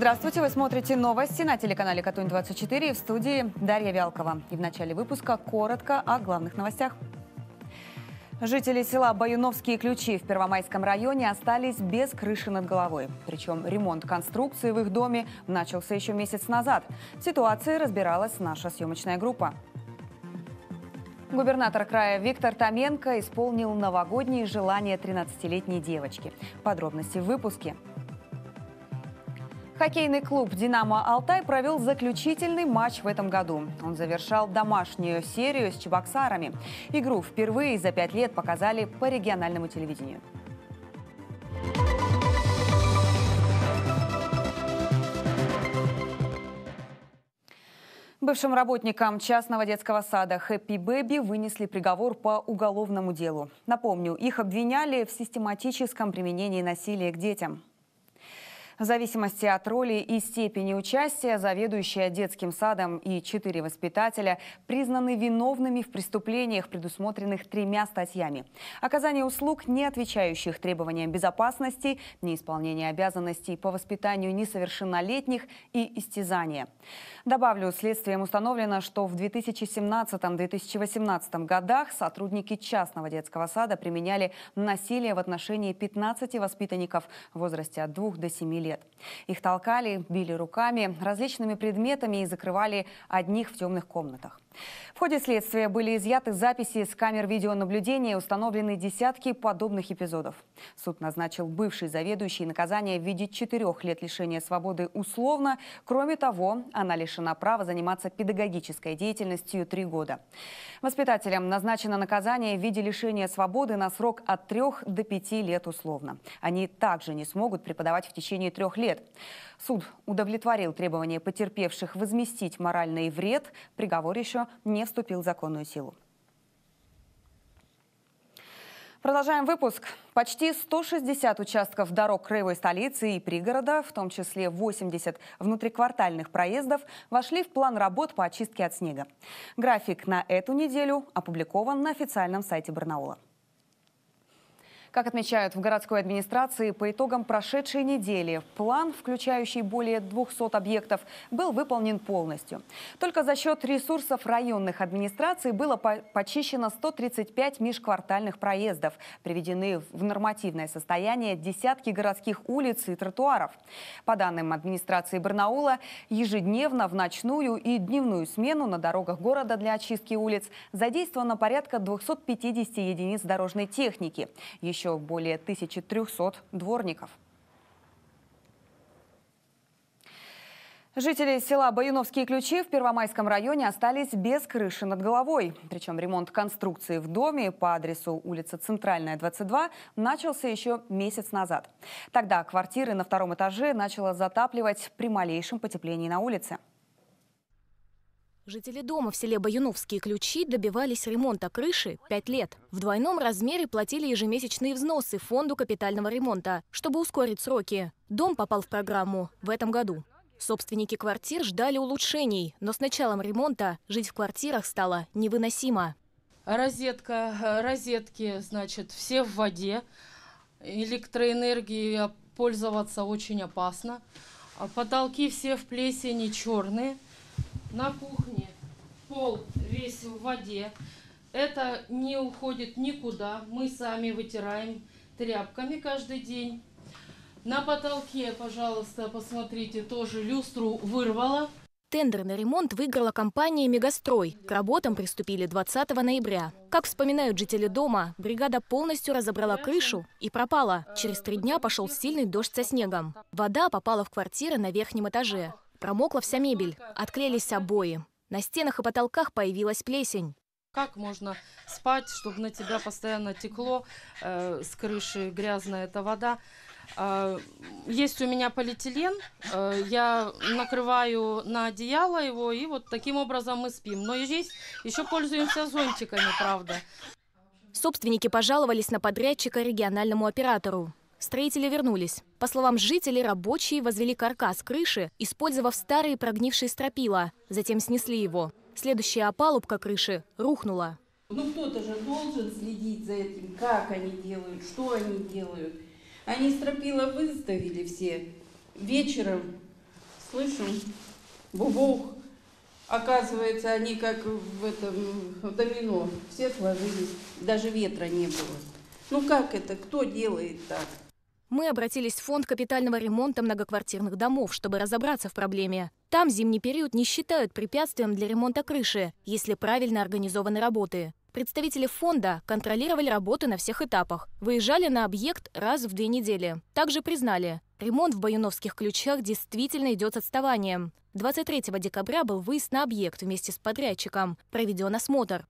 Здравствуйте, вы смотрите новости на телеканале Катунь-24 в студии Дарья Вялкова. И в начале выпуска коротко о главных новостях. Жители села Баюновские ключи в Первомайском районе остались без крыши над головой. Причем ремонт конструкции в их доме начался еще месяц назад. В ситуации разбиралась наша съемочная группа. Губернатор края Виктор Томенко исполнил новогодние желания 13-летней девочки. Подробности в выпуске. Хоккейный клуб «Динамо Алтай» провел заключительный матч в этом году. Он завершал домашнюю серию с чебоксарами. Игру впервые за пять лет показали по региональному телевидению. Бывшим работникам частного детского сада «Хэппи Бэби» вынесли приговор по уголовному делу. Напомню, их обвиняли в систематическом применении насилия к детям. В зависимости от роли и степени участия заведующая детским садом и четыре воспитателя признаны виновными в преступлениях, предусмотренных тремя статьями. Оказание услуг, не отвечающих требованиям безопасности, неисполнение обязанностей по воспитанию несовершеннолетних и истязания. Добавлю, следствием установлено, что в 2017-2018 годах сотрудники частного детского сада применяли насилие в отношении 15 воспитанников в возрасте от 2 до 7 лет лет. Их толкали, били руками, различными предметами и закрывали одних в темных комнатах. В ходе следствия были изъяты записи с камер видеонаблюдения и установлены десятки подобных эпизодов. Суд назначил бывший заведующий наказание в виде четырех лет лишения свободы условно. Кроме того, она лишена права заниматься педагогической деятельностью три года. Воспитателям назначено наказание в виде лишения свободы на срок от трех до пяти лет условно. Они также не смогут преподавать в течение трех лет. Суд удовлетворил требования потерпевших возместить моральный вред. Приговор еще не вступил в законную силу. Продолжаем выпуск. Почти 160 участков дорог краевой столицы и пригорода, в том числе 80 внутриквартальных проездов, вошли в план работ по очистке от снега. График на эту неделю опубликован на официальном сайте Барнаула. Как отмечают в городской администрации, по итогам прошедшей недели план, включающий более 200 объектов, был выполнен полностью. Только за счет ресурсов районных администраций было почищено 135 межквартальных проездов, приведены в нормативное состояние десятки городских улиц и тротуаров. По данным администрации Барнаула, ежедневно в ночную и дневную смену на дорогах города для очистки улиц задействовано порядка 250 единиц дорожной техники. Еще еще более 1300 дворников. Жители села Баюновские ключи в Первомайском районе остались без крыши над головой. Причем ремонт конструкции в доме по адресу улица Центральная, 22 начался еще месяц назад. Тогда квартиры на втором этаже начало затапливать при малейшем потеплении на улице. Жители дома в селе Баюновские ключи добивались ремонта крыши пять лет. В двойном размере платили ежемесячные взносы фонду капитального ремонта, чтобы ускорить сроки. Дом попал в программу в этом году. Собственники квартир ждали улучшений, но с началом ремонта жить в квартирах стало невыносимо. Розетка, розетки, значит, все в воде. Электроэнергией пользоваться очень опасно. А потолки все в плесени черные – на кухне пол весь в воде. Это не уходит никуда. Мы сами вытираем тряпками каждый день. На потолке, пожалуйста, посмотрите, тоже люстру вырвало. Тендер на ремонт выиграла компания «Мегастрой». К работам приступили 20 ноября. Как вспоминают жители дома, бригада полностью разобрала крышу и пропала. Через три дня пошел сильный дождь со снегом. Вода попала в квартиры на верхнем этаже. Промокла вся мебель, отклеились обои. На стенах и потолках появилась плесень. Как можно спать, чтобы на тебя постоянно текло э, с крыши грязная эта вода? Э, есть у меня полиэтилен, э, я накрываю на одеяло его, и вот таким образом мы спим. Но здесь еще пользуемся зонтиками, правда. Собственники пожаловались на подрядчика региональному оператору. Строители вернулись. По словам жителей, рабочие возвели каркас крыши, использовав старые прогнившие стропила. Затем снесли его. Следующая опалубка крыши рухнула. Ну кто-то же должен следить за этим, как они делают, что они делают. Они стропила выставили все вечером, Слышим, бубух. Оказывается, они как в этом в домино. Все сложились, даже ветра не было. Ну как это, кто делает так? Мы обратились в фонд капитального ремонта многоквартирных домов, чтобы разобраться в проблеме. Там зимний период не считают препятствием для ремонта крыши, если правильно организованы работы. Представители фонда контролировали работы на всех этапах, выезжали на объект раз в две недели. Также признали, ремонт в Баюновских ключах действительно идет с отставанием. 23 декабря был выезд на объект вместе с подрядчиком, проведен осмотр.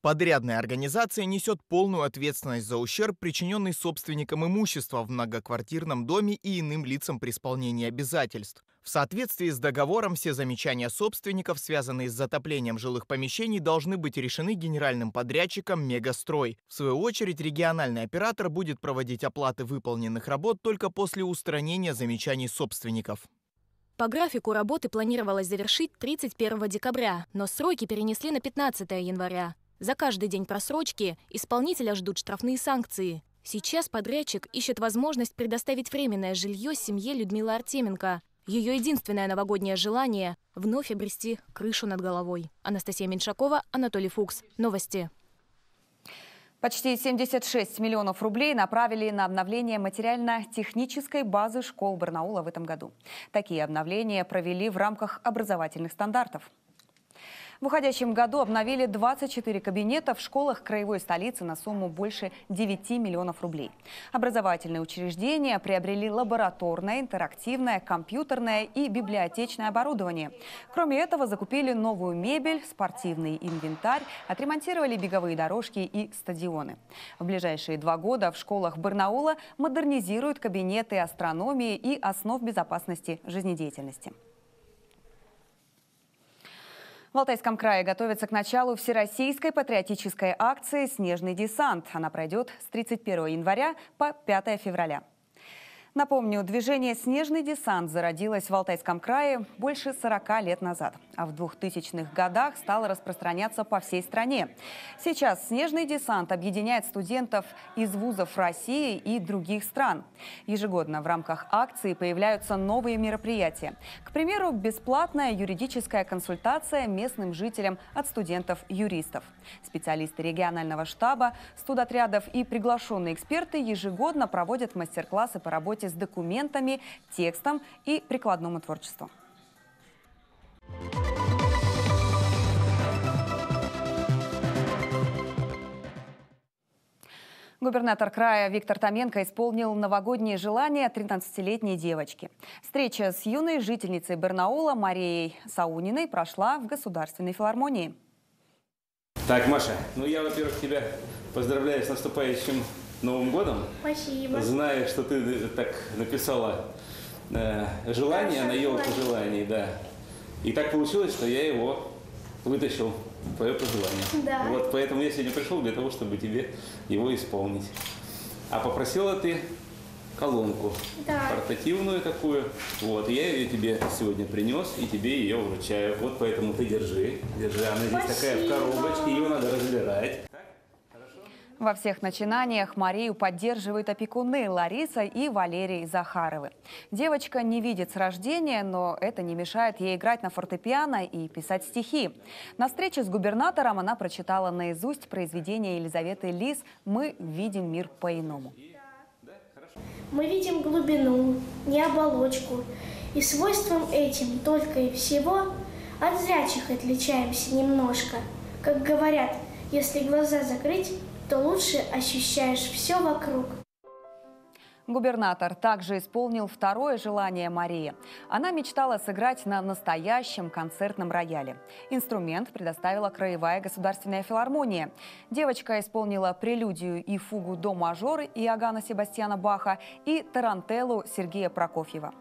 Подрядная организация несет полную ответственность за ущерб, причиненный собственникам имущества в многоквартирном доме и иным лицам при исполнении обязательств. В соответствии с договором все замечания собственников, связанные с затоплением жилых помещений, должны быть решены генеральным подрядчиком «Мегастрой». В свою очередь, региональный оператор будет проводить оплаты выполненных работ только после устранения замечаний собственников. По графику работы планировалось завершить 31 декабря, но сроки перенесли на 15 января. За каждый день просрочки исполнителя ждут штрафные санкции. Сейчас подрядчик ищет возможность предоставить временное жилье семье Людмилы Артеменко. Ее единственное новогоднее желание – вновь обрести крышу над головой. Анастасия Меньшакова, Анатолий Фукс. Новости. Почти 76 миллионов рублей направили на обновление материально-технической базы школ Барнаула в этом году. Такие обновления провели в рамках образовательных стандартов. В уходящем году обновили 24 кабинета в школах краевой столицы на сумму больше 9 миллионов рублей. Образовательные учреждения приобрели лабораторное, интерактивное, компьютерное и библиотечное оборудование. Кроме этого, закупили новую мебель, спортивный инвентарь, отремонтировали беговые дорожки и стадионы. В ближайшие два года в школах Барнаула модернизируют кабинеты астрономии и основ безопасности жизнедеятельности. В Алтайском крае готовится к началу всероссийской патриотической акции «Снежный десант». Она пройдет с 31 января по 5 февраля. Напомню, движение «Снежный десант» зародилось в Алтайском крае больше 40 лет назад, а в 2000-х годах стало распространяться по всей стране. Сейчас «Снежный десант» объединяет студентов из вузов России и других стран. Ежегодно в рамках акции появляются новые мероприятия. К примеру, бесплатная юридическая консультация местным жителям от студентов-юристов. Специалисты регионального штаба, студотрядов и приглашенные эксперты ежегодно проводят мастер-классы по работе с документами, текстом и прикладному творчеству. Губернатор края Виктор Томенко исполнил новогодние желания 13-летней девочки. Встреча с юной жительницей Барнаула Марией Сауниной прошла в Государственной филармонии. Так, Маша, ну я, во-первых, тебя поздравляю с наступающим Новым годом. Спасибо. Знаю, что ты так написала э, желание на елку желаний, да. И так получилось, что я его вытащил, твое пожелание. Да. Вот поэтому я сегодня пришел для того, чтобы тебе его исполнить. А попросила ты колонку. Да. Портативную такую. Вот, я ее тебе сегодня принес и тебе ее вручаю. Вот поэтому ты держи. Держи. Она здесь такая в коробочке, ее надо разбирать. Во всех начинаниях Марию поддерживают опекуны Лариса и Валерий Захаровы. Девочка не видит с рождения, но это не мешает ей играть на фортепиано и писать стихи. На встрече с губернатором она прочитала наизусть произведение Елизаветы Лис «Мы видим мир по-иному». Мы видим глубину, не оболочку, и свойством этим только и всего от зрячих отличаемся немножко. Как говорят, если глаза закрыть, то лучше ощущаешь все вокруг. Губернатор также исполнил второе желание Марии. Она мечтала сыграть на настоящем концертном рояле. Инструмент предоставила Краевая государственная филармония. Девочка исполнила прелюдию и фугу до мажоры Иоганна Себастьяна Баха и тарантеллу Сергея Прокофьева.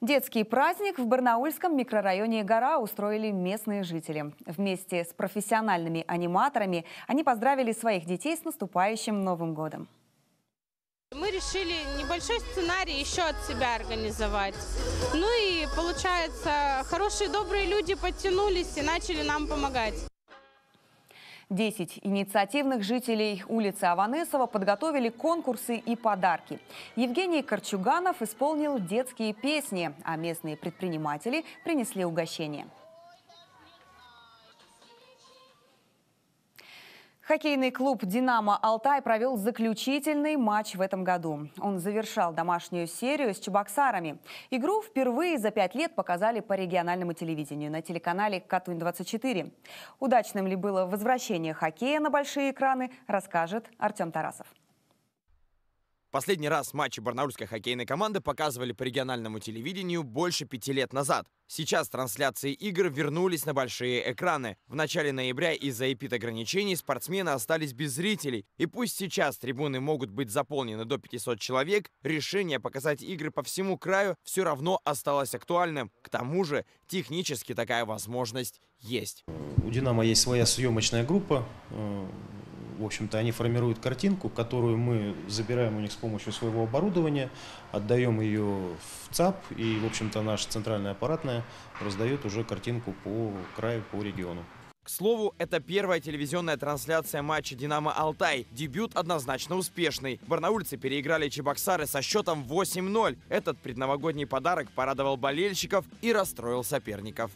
Детский праздник в Барнаульском микрорайоне Гора устроили местные жители. Вместе с профессиональными аниматорами они поздравили своих детей с наступающим Новым годом. Мы решили небольшой сценарий еще от себя организовать. Ну и получается, хорошие добрые люди подтянулись и начали нам помогать. Десять инициативных жителей улицы Аванесова подготовили конкурсы и подарки. Евгений Корчуганов исполнил детские песни, а местные предприниматели принесли угощение. Хоккейный клуб «Динамо Алтай» провел заключительный матч в этом году. Он завершал домашнюю серию с Чебоксарами. Игру впервые за пять лет показали по региональному телевидению на телеканале «Катунь-24». Удачным ли было возвращение хоккея на большие экраны, расскажет Артем Тарасов. Последний раз матчи барнаульской хоккейной команды показывали по региональному телевидению больше пяти лет назад. Сейчас трансляции игр вернулись на большие экраны. В начале ноября из-за эпид-ограничений спортсмены остались без зрителей. И пусть сейчас трибуны могут быть заполнены до 500 человек, решение показать игры по всему краю все равно осталось актуальным. К тому же технически такая возможность есть. У «Динамо» есть своя съемочная группа в общем-то, они формируют картинку, которую мы забираем у них с помощью своего оборудования, отдаем ее в ЦАП, и, в общем-то, наша центральная аппаратная раздает уже картинку по краю, по региону. К слову, это первая телевизионная трансляция матча «Динамо Алтай». Дебют однозначно успешный. Барнаульцы переиграли Чебоксары со счетом 8-0. Этот предновогодний подарок порадовал болельщиков и расстроил соперников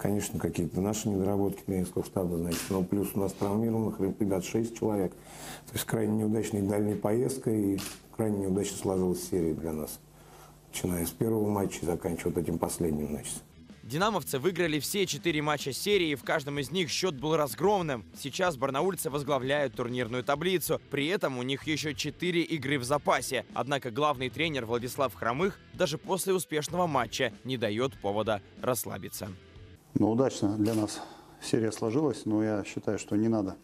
конечно, какие-то наши недоработки тренерского штаба, значит, но плюс у нас травмированных ребят 6 человек. То есть крайне неудачная дальняя поездка и крайне неудачно сложилась серия для нас. Начиная с первого матча и заканчивая вот этим последним, значит. Динамовцы выиграли все четыре матча серии, в каждом из них счет был разгромным. Сейчас барнаульцы возглавляют турнирную таблицу, при этом у них еще четыре игры в запасе. Однако главный тренер Владислав Хромых даже после успешного матча не дает повода расслабиться. Ну, удачно для нас серия сложилась, но я считаю, что не надо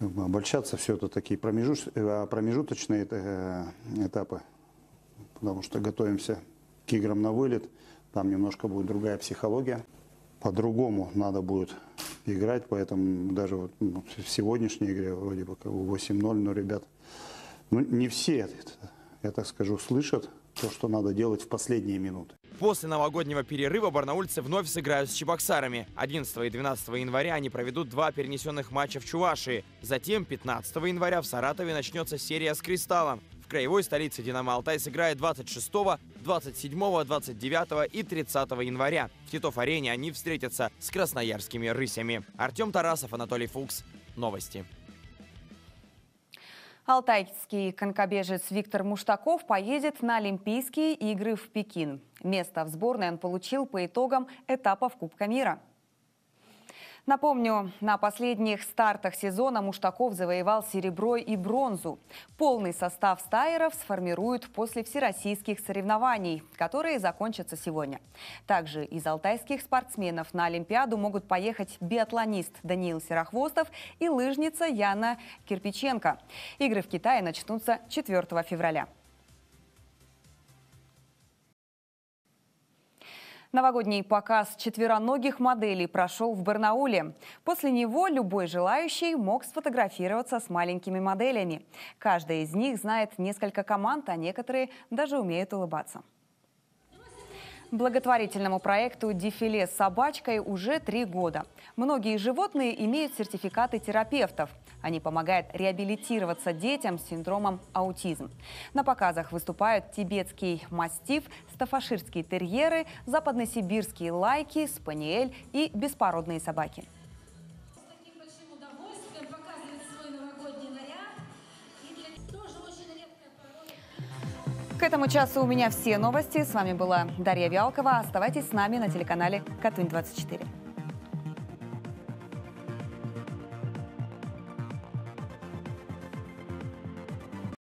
обольщаться. Все это такие э, промежуточные э, этапы, потому что готовимся к играм на вылет. Там немножко будет другая психология. По-другому надо будет играть, поэтому даже вот ну, в сегодняшней игре вроде бы 8-0, но ребят, ну не все, я так скажу, слышат то, что надо делать в последние минуты. После новогоднего перерыва барнаульцы вновь сыграют с Чебоксарами. 11 и 12 января они проведут два перенесенных матча в Чувашии. Затем 15 января в Саратове начнется серия с «Кристаллом». В краевой столице «Динамо Алтай» сыграет 26, 27, 29 и 30 января. В Титов-арене они встретятся с красноярскими «Рысями». Артем Тарасов, Анатолий Фукс. Новости. Алтайский конькобежец Виктор Муштаков поедет на Олимпийские игры в Пекин. Место в сборной он получил по итогам этапов Кубка мира. Напомню, на последних стартах сезона Муштаков завоевал серебро и бронзу. Полный состав стайеров сформируют после всероссийских соревнований, которые закончатся сегодня. Также из алтайских спортсменов на Олимпиаду могут поехать биатлонист Даниил Серохвостов и лыжница Яна Кирпиченко. Игры в Китае начнутся 4 февраля. Новогодний показ четвероногих моделей прошел в Барнауле. После него любой желающий мог сфотографироваться с маленькими моделями. Каждая из них знает несколько команд, а некоторые даже умеют улыбаться. Благотворительному проекту «Дефиле с собачкой» уже три года. Многие животные имеют сертификаты терапевтов. Они помогают реабилитироваться детям с синдромом аутизм. На показах выступают тибетский мастиф, стафаширские терьеры, западносибирские лайки, спаниель и беспородные собаки. К этому часу у меня все новости. С вами была Дарья Вялкова. Оставайтесь с нами на телеканале Катунь 24.